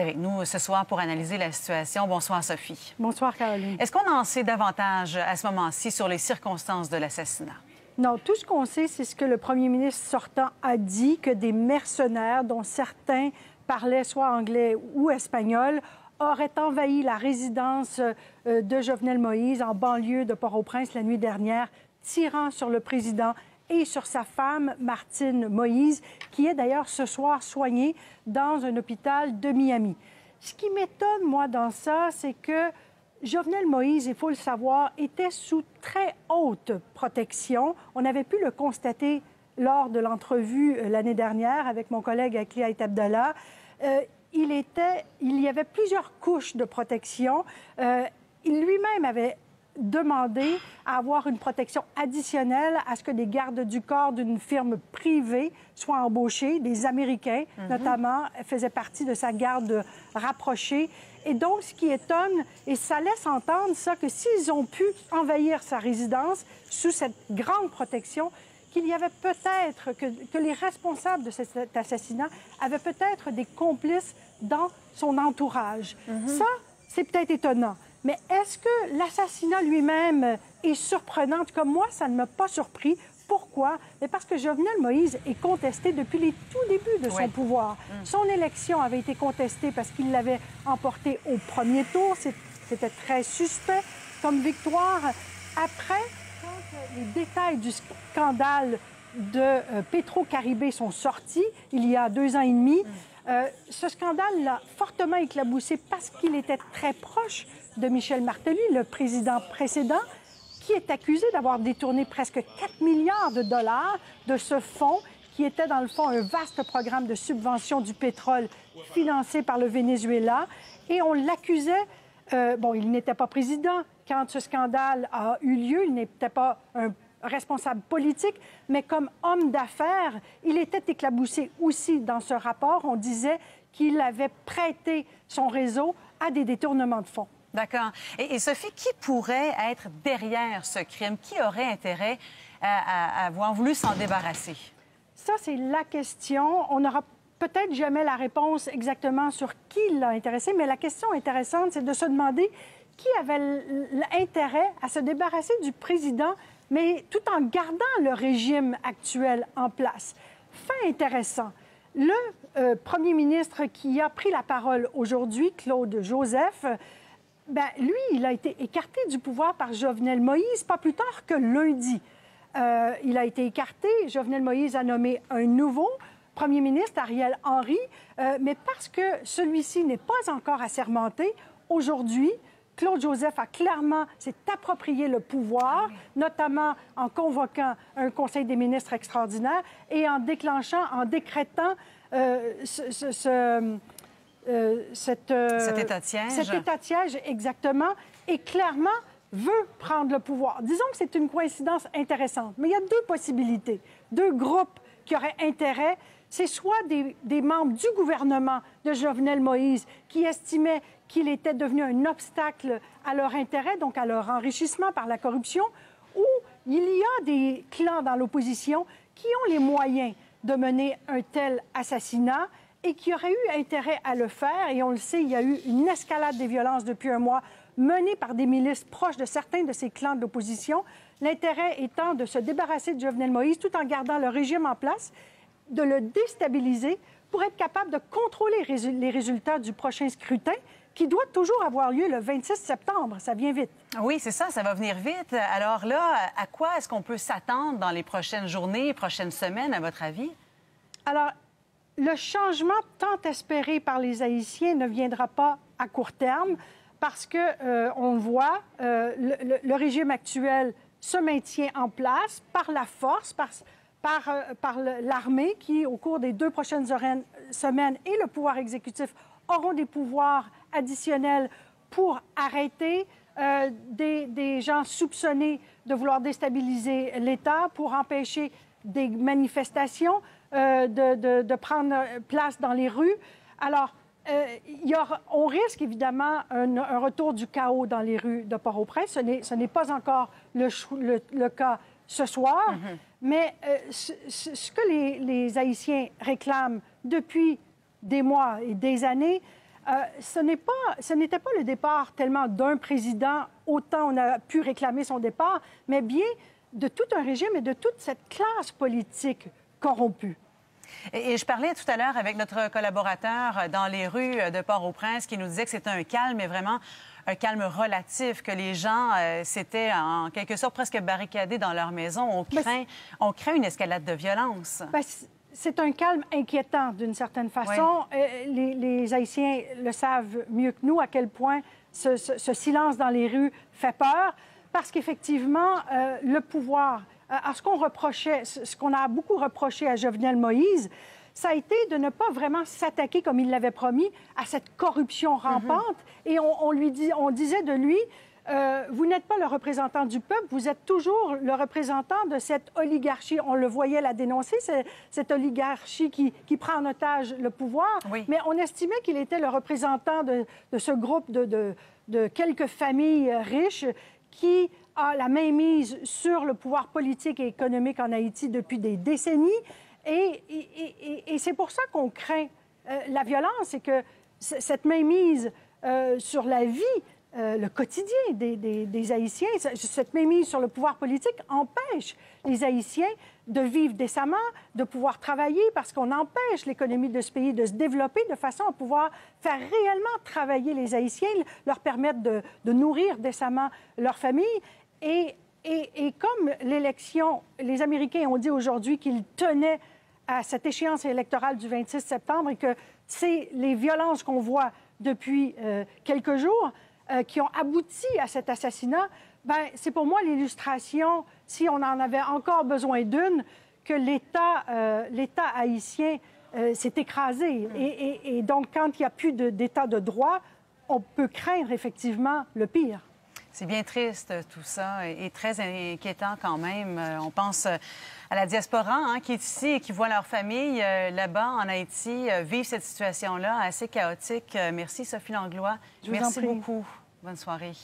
avec nous ce soir pour analyser la situation. Bonsoir, Sophie. Bonsoir, Caroline. Est-ce qu'on en sait davantage à ce moment-ci sur les circonstances de l'assassinat? Non, tout ce qu'on sait, c'est ce que le premier ministre sortant a dit, que des mercenaires, dont certains parlaient soit anglais ou espagnol, auraient envahi la résidence euh, de Jovenel Moïse en banlieue de Port-au-Prince la nuit dernière, tirant sur le président et sur sa femme, Martine Moïse, qui est d'ailleurs ce soir soignée dans un hôpital de Miami. Ce qui m'étonne, moi, dans ça, c'est que Jovenel Moïse, il faut le savoir, était sous très haute protection. On avait pu le constater lors de l'entrevue euh, l'année dernière avec mon collègue Akli Abdallah. Euh, il, était, il y avait plusieurs couches de protection. Euh, il lui-même avait demandé à avoir une protection additionnelle à ce que des gardes du corps d'une firme privée soient embauchés, des Américains Mhm. notamment, faisaient partie de sa garde rapprochée. Et donc, ce qui étonne, et ça laisse entendre ça, que s'ils ont pu envahir sa résidence sous cette grande protection, qu'il y avait peut-être, que, que les responsables de cet assassinat avaient peut-être des complices dans son entourage. Ça, c'est peut-être étonnant. Mais est-ce que l'assassinat lui-même est surprenant? Cas, moi, ça ne m'a pas surpris. Pourquoi? Mais parce que Jovenel Moïse est contesté depuis les tout débuts de son Oui. pouvoir. Son élection avait été contestée parce qu'il l'avait emportée au premier tour. C'était très suspect comme victoire. Après, quand euh, les détails du scandale de euh, Petro-Caribé sont sortis, il y a deux ans et demi, euh, ce scandale l'a fortement éclaboussé parce qu'il était très proche de Michel Martelly, le président précédent, qui est accusé d'avoir détourné presque 4 milliards de dollars de ce fonds qui était dans le fond un vaste programme de subvention du pétrole financé par le Venezuela. Et on l'accusait, euh, bon, il n'était pas président quand ce scandale a eu lieu, il n'était pas un responsable politique, mais comme homme d'affaires, il était éclaboussé aussi dans ce rapport. On disait qu'il avait prêté son réseau à des détournements de fonds. D'accord. Et, et Sophie, qui pourrait être derrière ce crime? Qui aurait intérêt à, à- à avoir voulu s'en débarrasser? Ça, c'est la question. On n'aura peut-être jamais la réponse exactement sur qui l'a intéressé, mais la question intéressante, c'est de se demander qui avait l'intérêt à se débarrasser du président, mais tout en gardant le régime actuel en place. Fait intéressant. Le euh, premier ministre qui a pris la parole aujourd'hui, Claude Joseph, ben, lui, il a été écarté du pouvoir par Jovenel Moïse, pas plus tard que lundi. Euh, il a été écarté. Jovenel Moïse a nommé un nouveau premier ministre, Ariel Henry, euh, mais parce que celui-ci n'est pas encore assermenté, aujourd'hui, Claude Joseph a clairement s'est approprié le pouvoir, notamment en convoquant un Conseil des ministres extraordinaire et en déclenchant, en décrétant euh, ce- ce- ce, euh, cette, euh, Cet état de siège. Cet état de siège, exactement, et clairement veut prendre le pouvoir. Disons que c'est une coïncidence intéressante, mais il y a deux possibilités, deux groupes qui auraient intérêt. C'est soit des, des membres du gouvernement de Jovenel Moïse qui estimaient qu'il était devenu un obstacle à leur intérêt, donc à leur enrichissement par la corruption, ou il y a des clans dans l'opposition qui ont les moyens de mener un tel assassinat et qui auraient eu intérêt à le faire. Et on le sait, il y a eu une escalade des violences depuis un mois menée par des milices proches de certains de ces clans de l'opposition. L'intérêt étant de se débarrasser de Jovenel Moïse tout en gardant le régime en place, de le déstabiliser pour être capable de contrôler les résultats du prochain scrutin qui doit toujours avoir lieu le 26 septembre. Ça vient vite. Oui, c'est ça, ça va venir vite. Alors là, à quoi est-ce qu'on peut s'attendre dans les prochaines journées, prochaines semaines, à votre avis? Alors, le changement tant espéré par les Haïtiens ne viendra pas à court terme parce que euh, on voit, euh, le, régime actuel se maintient en place par la force, par, par, euh, par l'armée qui, au cours des deux prochaines semaines, et le pouvoir exécutif auront des pouvoirs additionnels pour arrêter euh, des, des gens soupçonnés de vouloir déstabiliser l'État, pour empêcher des manifestations euh, de, de- de prendre place dans les rues. Alors, euh, y aura- on risque évidemment un, un retour du chaos dans les rues de Port-au-Prince. Ce n'est, ce n'est pas encore le, le- le cas ce soir, mais euh, ce, ce- ce que les, les Haïtiens réclament depuis des mois et des années, euh, ce pas, n'était pas le départ tellement d'un président, autant on a pu réclamer son départ, mais bien de tout un régime et de toute cette classe politique corrompue. Et, je parlais tout à l'heure avec notre collaborateur dans les rues de Port-au-Prince qui nous disait que c'était un calme, mais vraiment un calme relatif, que les gens euh, s'étaient en quelque sorte presque barricadés dans leur maison. On craint, on craint une escalade de violence. Ben, c'est un calme inquiétant d'une certaine façon. Euh, les, Haïtiens le savent mieux que nous à quel point ce, silence dans les rues fait peur, parce qu'effectivement, euh, le pouvoir, à ce qu'on reprochait, ce qu'on a beaucoup reproché à Jovenel Moïse, ça a été de ne pas vraiment s'attaquer, comme il l'avait promis, à cette corruption rampante. Et on, lui dit, on disait de lui, euh, vous n'êtes pas le représentant du peuple, vous êtes toujours le représentant de cette oligarchie. On le voyait la dénoncer, cette oligarchie qui, prend en otage le pouvoir. Mais on estimait qu'il était le représentant de, ce groupe de, de, quelques familles riches qui a la main mise sur le pouvoir politique et économique en Haïti depuis des décennies. Et, c'est pour ça qu'on craint euh, la violence et que cette mainmise euh, sur la vie, euh, le quotidien des, Haïtiens, cette mainmise sur le pouvoir politique empêche les Haïtiens de vivre décemment, de pouvoir travailler, parce qu'on empêche l'économie de ce pays de se développer de façon à pouvoir faire réellement travailler les Haïtiens, leur permettre de, nourrir décemment leur famille. Et et, comme l'élection, les Américains ont dit aujourd'hui qu'ils tenaient à cette échéance électorale du 26 septembre et que c'est les violences qu'on voit depuis euh, quelques jours euh, qui ont abouti à cet assassinat, ben, c'est pour moi l'illustration, si on en avait encore besoin d'une, que l'État euh, haïtien s'est écrasé. Mm. Et, et, donc, quand il n'y a plus d'État de droit, on peut craindre effectivement le pire. C'est bien triste tout ça et très inquiétant quand même. Euh, on pense euh, à la diaspora hein, qui est ici et qui voit leur famille euh, là-bas en Haïti vivre cette situation-là assez chaotique. Merci Sophie Langlois. Merci beaucoup. Bonne soirée.